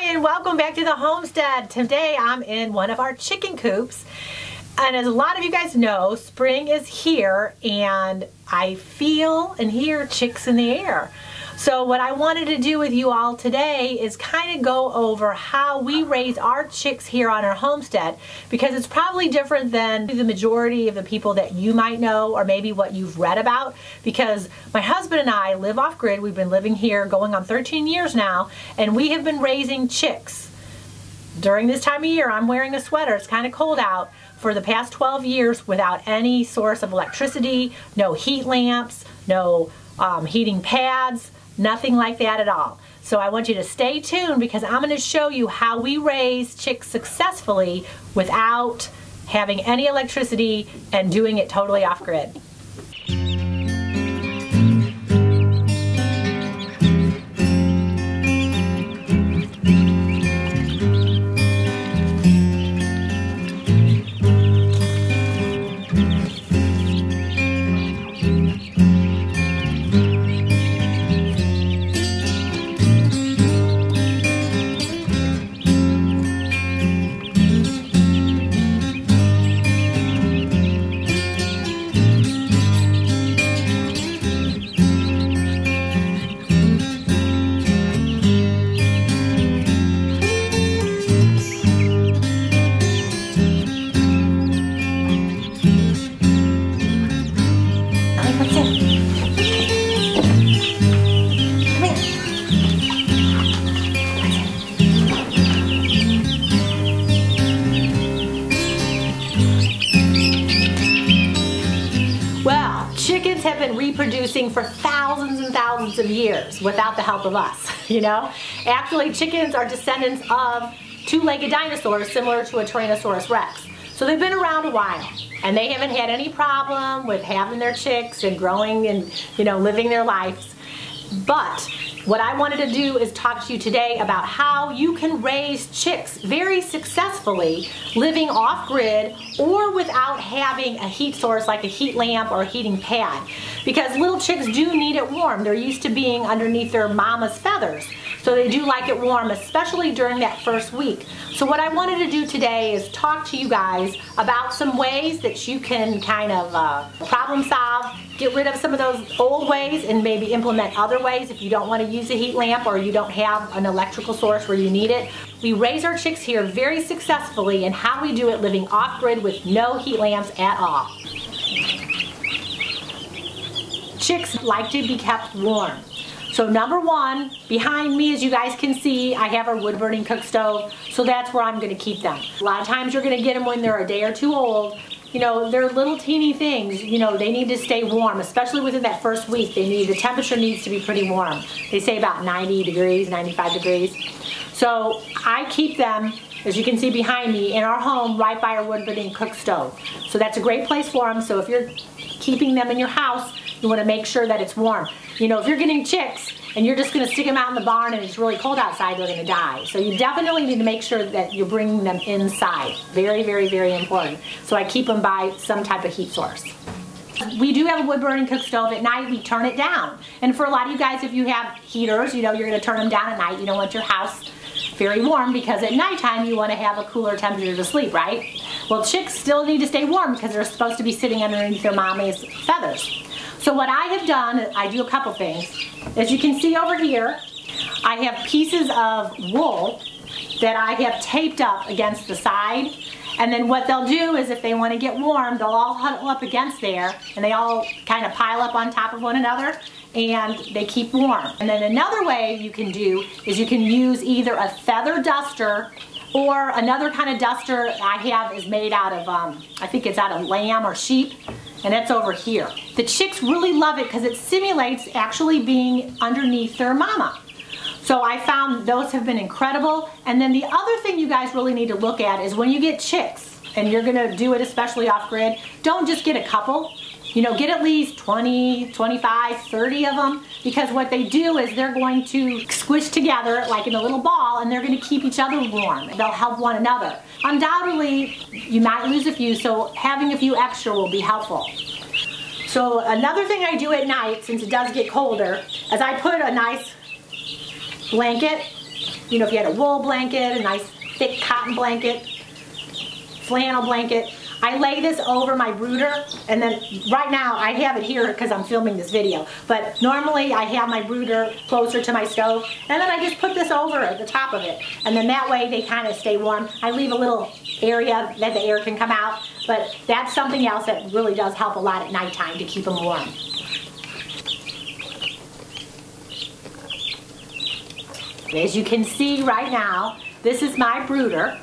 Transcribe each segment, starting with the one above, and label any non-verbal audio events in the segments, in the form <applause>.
Hi and welcome back to the homestead. Today I'm in one of our chicken coops and as a lot of you guys know spring is here and I feel and hear chicks in the air. So what I wanted to do with you all today is kind of go over how we raise our chicks here on our homestead because it's probably different than the majority of the people that you might know or maybe what you've read about because my husband and I live off grid. We've been living here going on 13 years now and we have been raising chicks. During this time of year, I'm wearing a sweater. It's kind of cold out for the past 12 years without any source of electricity, no heat lamps, no um, heating pads, Nothing like that at all. So I want you to stay tuned because I'm going to show you how we raise chicks successfully without having any electricity and doing it totally off grid. Reproducing for thousands and thousands of years without the help of us, <laughs> you know? Actually, chickens are descendants of two-legged dinosaurs similar to a Tyrannosaurus rex. So they've been around a while and they haven't had any problem with having their chicks and growing and, you know, living their lives. But what I wanted to do is talk to you today about how you can raise chicks very successfully living off grid or without having a heat source like a heat lamp or a heating pad. Because little chicks do need it warm. They're used to being underneath their mama's feathers. So they do like it warm, especially during that first week. So what I wanted to do today is talk to you guys about some ways that you can kind of uh, problem solve, get rid of some of those old ways and maybe implement other ways if you don't want to use a heat lamp or you don't have an electrical source where you need it. We raise our chicks here very successfully and how we do it living off-grid with no heat lamps at all. Chicks like to be kept warm. So number one, behind me, as you guys can see, I have our wood burning cook stove. So that's where I'm gonna keep them. A lot of times you're gonna get them when they're a day or two old. You know, they're little teeny things. You know, they need to stay warm, especially within that first week. They need, the temperature needs to be pretty warm. They say about 90 degrees, 95 degrees. So I keep them as you can see behind me, in our home right by our wood burning cook stove. So that's a great place for them. So if you're keeping them in your house, you want to make sure that it's warm. You know, if you're getting chicks and you're just going to stick them out in the barn and it's really cold outside, they're going to die. So you definitely need to make sure that you're bringing them inside. Very, very, very important. So I keep them by some type of heat source. We do have a wood burning cook stove at night. We turn it down. And for a lot of you guys, if you have heaters, you know, you're going to turn them down at night. You don't want your house very warm because at nighttime you want to have a cooler temperature to sleep, right? Well, chicks still need to stay warm because they're supposed to be sitting underneath their mommy's feathers. So what I have done, I do a couple things. As you can see over here, I have pieces of wool that I have taped up against the side. And then what they'll do is if they want to get warm, they'll all huddle up against there and they all kind of pile up on top of one another and they keep warm. And then another way you can do is you can use either a feather duster or another kind of duster I have is made out of, um, I think it's out of lamb or sheep and that's over here. The chicks really love it because it simulates actually being underneath their mama. So I found those have been incredible. And then the other thing you guys really need to look at is when you get chicks, and you're gonna do it especially off grid, don't just get a couple. You know, get at least 20, 25, 30 of them because what they do is they're going to squish together like in a little ball and they're going to keep each other warm. They'll help one another. Undoubtedly, you might lose a few, so having a few extra will be helpful. So another thing I do at night, since it does get colder, is I put a nice blanket You know, if you had a wool blanket, a nice thick cotton blanket, flannel blanket, I lay this over my brooder and then right now I have it here because I'm filming this video but normally I have my brooder closer to my stove and then I just put this over at the top of it and then that way they kind of stay warm. I leave a little area that the air can come out but that's something else that really does help a lot at nighttime to keep them warm. As you can see right now, this is my brooder.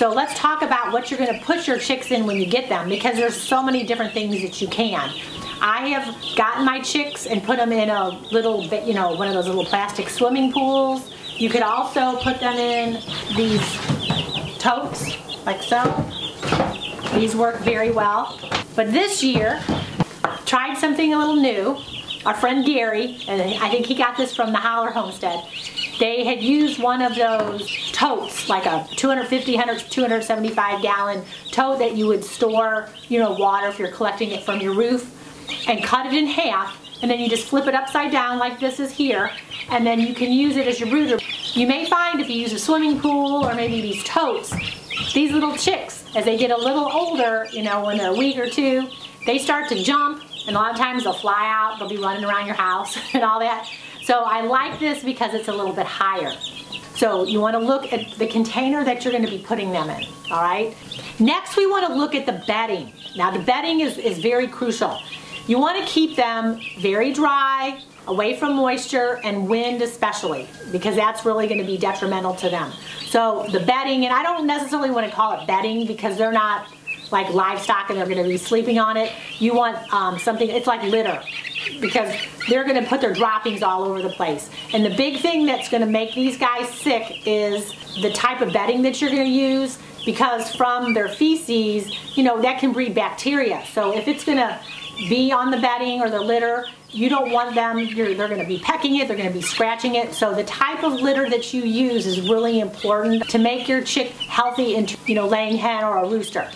So let's talk about what you're going to put your chicks in when you get them because there's so many different things that you can. I have gotten my chicks and put them in a little bit, you know, one of those little plastic swimming pools. You could also put them in these totes, like so. These work very well. But this year, tried something a little new. Our friend Gary, and I think he got this from the Holler Homestead, they had used one of those totes, like a 250, 275 gallon tote that you would store, you know, water if you're collecting it from your roof, and cut it in half, and then you just flip it upside down like this is here, and then you can use it as your brooder. You may find if you use a swimming pool or maybe these totes, these little chicks, as they get a little older, you know, when they're a week or two, they start to jump, and a lot of times they'll fly out, they'll be running around your house <laughs> and all that. So I like this because it's a little bit higher. So you want to look at the container that you're going to be putting them in, all right? Next we want to look at the bedding. Now the bedding is, is very crucial. You want to keep them very dry, away from moisture and wind especially, because that's really going to be detrimental to them. So the bedding, and I don't necessarily want to call it bedding because they're not like livestock and they're going to be sleeping on it. You want um, something, it's like litter because they're going to put their droppings all over the place. And the big thing that's going to make these guys sick is the type of bedding that you're going to use because from their feces, you know, that can breed bacteria. So if it's going to be on the bedding or the litter, you don't want them, they're going to be pecking it, they're going to be scratching it. So the type of litter that you use is really important to make your chick healthy and, you know, laying hen or a rooster.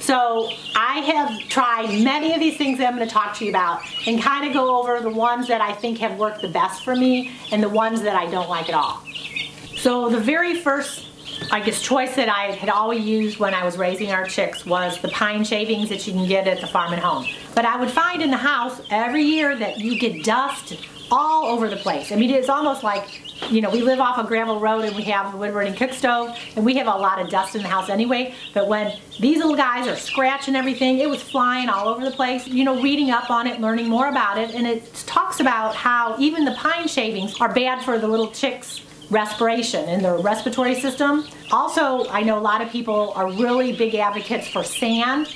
So I have tried many of these things that I'm going to talk to you about and kind of go over the ones that I think have worked the best for me and the ones that I don't like at all. So the very first I guess choice that I had always used when I was raising our chicks was the pine shavings that you can get at the farm and home. But I would find in the house every year that you get dust all over the place. I mean, it's almost like you know, we live off a gravel road and we have a wood burning cook stove and we have a lot of dust in the house anyway. But when these little guys are scratching everything, it was flying all over the place. You know, reading up on it, learning more about it, and it talks about how even the pine shavings are bad for the little chicks respiration and their respiratory system. Also, I know a lot of people are really big advocates for sand.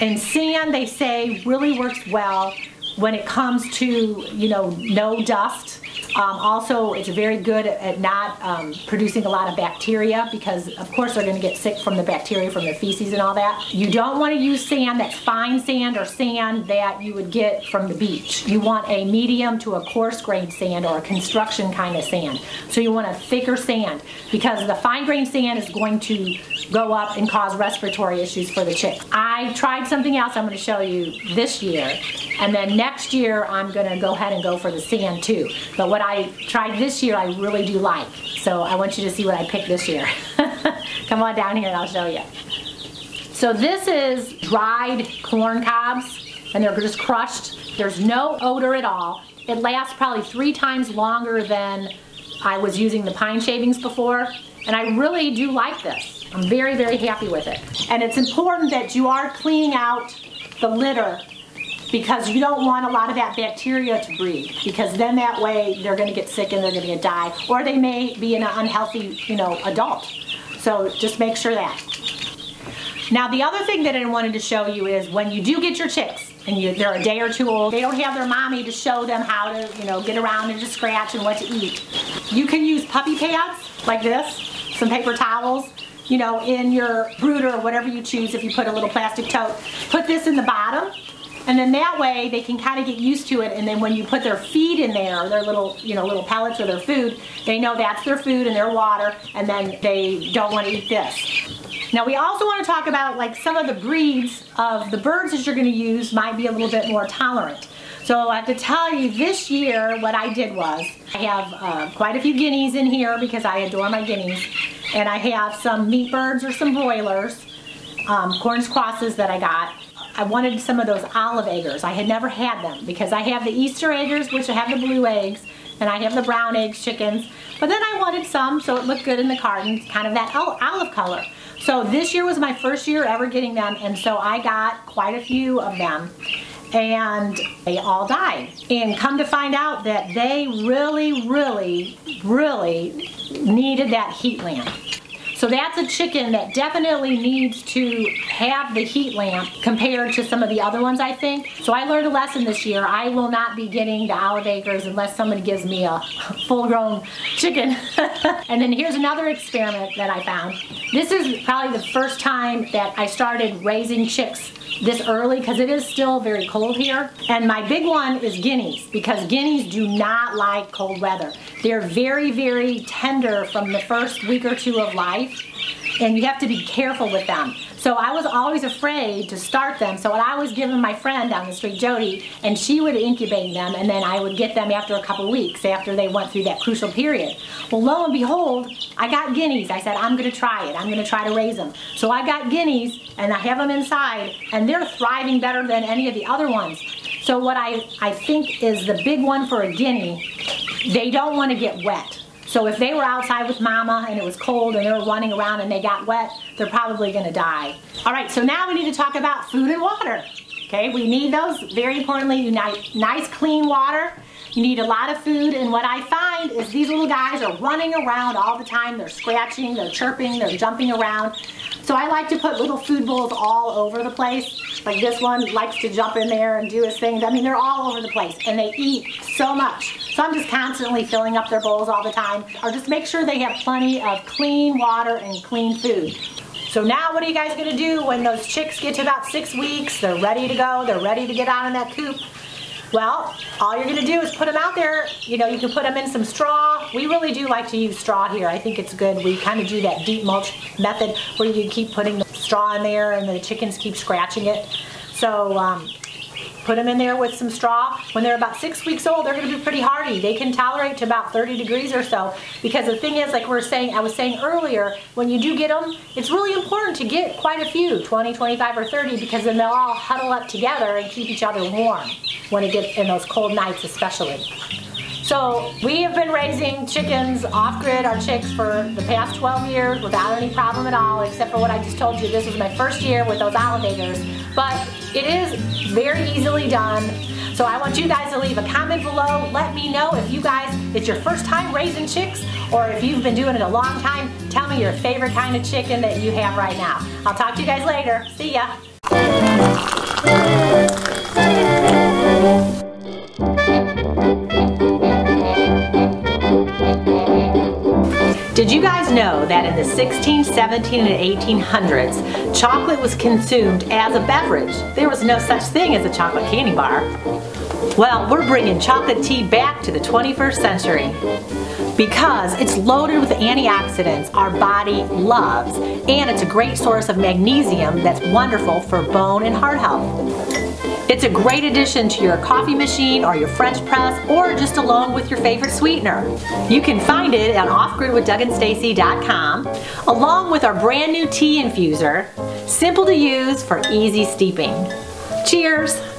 And sand, they say, really works well when it comes to, you know, no dust um, also, it's very good at not um, producing a lot of bacteria because, of course, they're going to get sick from the bacteria from the feces and all that. You don't want to use sand that's fine sand or sand that you would get from the beach. You want a medium to a coarse grained sand or a construction kind of sand. So you want a thicker sand because the fine grained sand is going to go up and cause respiratory issues for the chicks. I tried something else I'm going to show you this year and then next year I'm going to go ahead and go for the sand too. But what I tried this year I really do like. So I want you to see what I picked this year. <laughs> Come on down here and I'll show you. So this is dried corn cobs and they're just crushed. There's no odor at all. It lasts probably three times longer than I was using the pine shavings before. And I really do like this. I'm very, very happy with it. And it's important that you are cleaning out the litter because you don't want a lot of that bacteria to breed because then that way they're going to get sick and they're going to die or they may be an unhealthy you know adult so just make sure that now the other thing that I wanted to show you is when you do get your chicks and you, they're a day or two old, they don't have their mommy to show them how to, you know, get around and to scratch and what to eat. You can use puppy pads like this, some paper towels, you know, in your brooder or whatever you choose if you put a little plastic tote. Put this in the bottom and then that way they can kind of get used to it and then when you put their feed in there, their little, you know, little pellets or their food, they know that's their food and their water and then they don't want to eat this. Now we also want to talk about like some of the breeds of the birds that you're going to use might be a little bit more tolerant. So I have to tell you, this year what I did was, I have uh, quite a few guineas in here because I adore my guineas. And I have some meat birds or some broilers, um, Cornish crosses that I got. I wanted some of those olive eggers. I had never had them because I have the Easter eggers, which I have the blue eggs, and I have the brown eggs chickens. But then I wanted some so it looked good in the carton, kind of that olive color. So this year was my first year ever getting them, and so I got quite a few of them and they all died. And come to find out that they really, really, really needed that heat lamp. So that's a chicken that definitely needs to have the heat lamp compared to some of the other ones, I think. So I learned a lesson this year. I will not be getting the olive eggers unless somebody gives me a full-grown chicken. <laughs> and then here's another experiment that I found. This is probably the first time that I started raising chicks this early because it is still very cold here. And my big one is guineas because guineas do not like cold weather. They're very, very tender from the first week or two of life and you have to be careful with them. So I was always afraid to start them. So I was giving my friend down the street, Jody, and she would incubate them, and then I would get them after a couple weeks after they went through that crucial period. Well, lo and behold, I got guineas. I said, I'm going to try it. I'm going to try to raise them. So I got guineas, and I have them inside, and they're thriving better than any of the other ones. So what I, I think is the big one for a guinea, they don't want to get wet. So if they were outside with mama and it was cold and they were running around and they got wet, they're probably gonna die. All right, so now we need to talk about food and water. Okay, we need those, very importantly, you need nice clean water. You need a lot of food, and what I find is these little guys are running around all the time. They're scratching, they're chirping, they're jumping around. So I like to put little food bowls all over the place. Like this one likes to jump in there and do his things. I mean, they're all over the place, and they eat so much. So I'm just constantly filling up their bowls all the time. Or just make sure they have plenty of clean water and clean food. So now what are you guys gonna do when those chicks get to about six weeks, they're ready to go, they're ready to get out in that coop? Well, all you're gonna do is put them out there. You know, you can put them in some straw. We really do like to use straw here. I think it's good. We kind of do that deep mulch method where you keep putting the straw in there and the chickens keep scratching it. So um, Put them in there with some straw. When they're about six weeks old, they're gonna be pretty hardy. They can tolerate to about 30 degrees or so. Because the thing is, like we are saying, I was saying earlier, when you do get them, it's really important to get quite a few, 20, 25, or 30, because then they'll all huddle up together and keep each other warm when it gets in those cold nights especially. So we have been raising chickens off-grid, our chicks, for the past 12 years without any problem at all, except for what I just told you. This was my first year with those olive eggers. But it is very easily done. So I want you guys to leave a comment below. Let me know if you guys, it's your first time raising chicks, or if you've been doing it a long time, tell me your favorite kind of chicken that you have right now. I'll talk to you guys later. See ya. Did you guys know that in the 16, 17, and 1800s, chocolate was consumed as a beverage? There was no such thing as a chocolate candy bar. Well, we're bringing chocolate tea back to the 21st century because it's loaded with antioxidants our body loves and it's a great source of magnesium that's wonderful for bone and heart health. It's a great addition to your coffee machine or your French press or just along with your favorite sweetener. You can find it at offgridwithdougandstacy.com along with our brand new tea infuser, simple to use for easy steeping. Cheers!